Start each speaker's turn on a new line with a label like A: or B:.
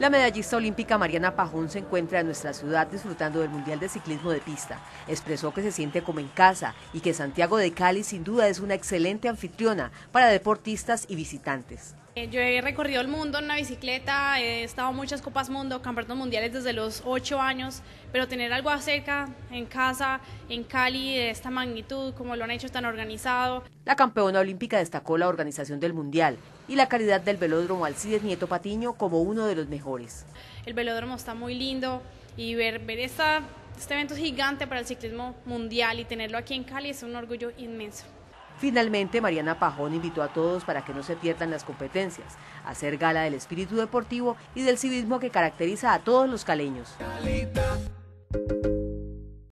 A: La medallista olímpica Mariana Pajón se encuentra en nuestra ciudad disfrutando del Mundial de Ciclismo de Pista. Expresó que se siente como en casa y que Santiago de Cali sin duda es una excelente anfitriona para deportistas y visitantes.
B: Eh, yo he recorrido el mundo en una bicicleta, he estado en muchas Copas Mundo, campeonatos mundiales desde los 8 años, pero tener algo cerca, en casa, en Cali, de esta magnitud, como lo han hecho tan organizado.
A: La campeona olímpica destacó la organización del Mundial y la calidad del velódromo Alcides Nieto Patiño como uno de los mejores.
B: El velódromo está muy lindo y ver, ver esta, este evento gigante para el ciclismo mundial y tenerlo aquí en Cali es un orgullo inmenso.
A: Finalmente, Mariana Pajón invitó a todos para que no se pierdan las competencias, hacer gala del espíritu deportivo y del civismo que caracteriza a todos los caleños.